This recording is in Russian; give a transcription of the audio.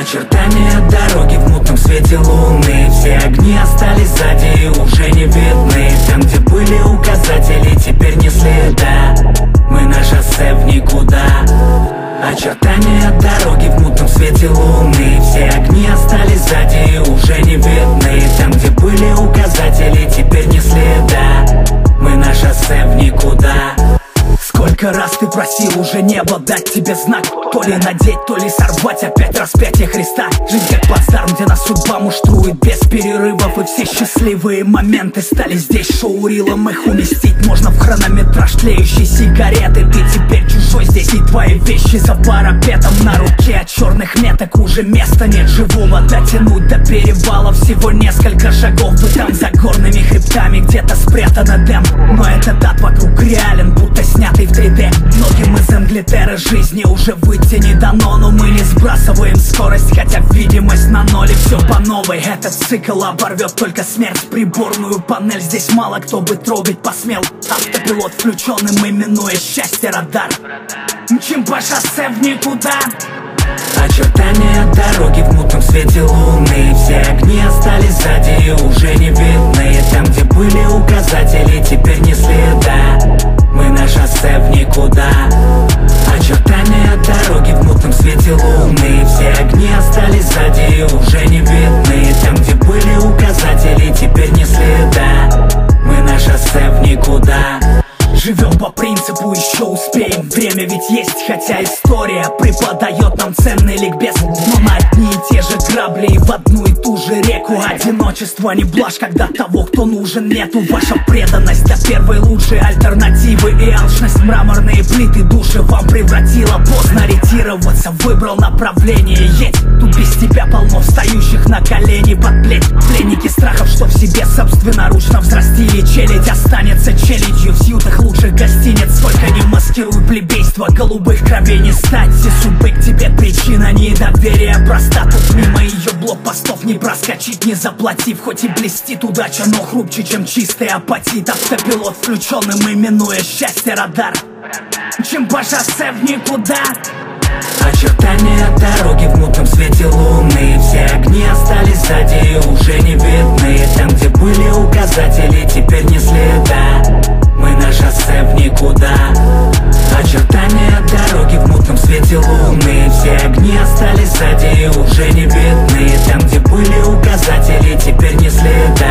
Очертания дороги в мутном свете луны. Все огни остались сзади и уже не видны. Там, где были указатели, теперь не следа. Мы на шоссе в никуда. Очертания дороги в мутном свете луны. Все огни остались сзади и уже не видны. Там, где были указатели, теперь не следа. Мы на шоссе в никуда. Сколько раз ты просил уже небо дать тебе знак То ли надеть, то ли сорвать. Опять распятие Христа. Жизнь как плацдарм, где нас судьба муштрует без перерывов. И все счастливые моменты стали здесь. Шоурилом Их уместить можно в хронометраж тлеющей сигареты. Ты теперь чужой здесь и твои вещи за парапетом На руке. От черных меток уже места нет живого. Дотянуть до перевала всего несколько шагов. Бы там за горными хребтами где-то спрятано дем Но этот ад вокруг реален, будто снятый в 3D Англитеры жизни уже выйти не дано Но мы не сбрасываем скорость, хотя видимость на ноле. Все по новой, этот цикл оборвет только смерть. Приборную панель. Здесь мало кто бы трогать посмел. Автопилот включенным, именуя счастье радар. Мчим по шоссе в никуда. Очертания дороги Время ведь есть, хотя история преподает нам ценный ликбез. Но на одни и те же грабли и в одну и ту же реку Одиночество не блажь, когда того, кто нужен нету. Ваша преданность до первой лучшей альтернативы. И алчность мраморные плиты души вам превратила. Поздно ретироваться, выбрал направление. Едь, тут без тебя полно встающих на колени. Под плеть Пленники страхов, что в себе собственноручно взрастили. Челядь останется челядью в сьютах лучших гостиниц. Сколько не маскируй плебейство, голубых кровей. Не стать Все судьбы к тебе причина недоверия. Проста Тут мимо ее блокпостов не проскочить, не заплатив Хоть и блестит удача, но хрупче, чем чистый апатит. Автопилот включенным, именуя счастье радар. Чем по шоссе в никуда? Очертания дороги в мутном свете луны. Все огни остались сзади и уже не видны. Там, где были указатели, теперь не следа. Мы на шоссе в никуда. Очертания дороги в мутном свете луны все огни остались сзади и уже не видны Там, где были указатели, теперь не следа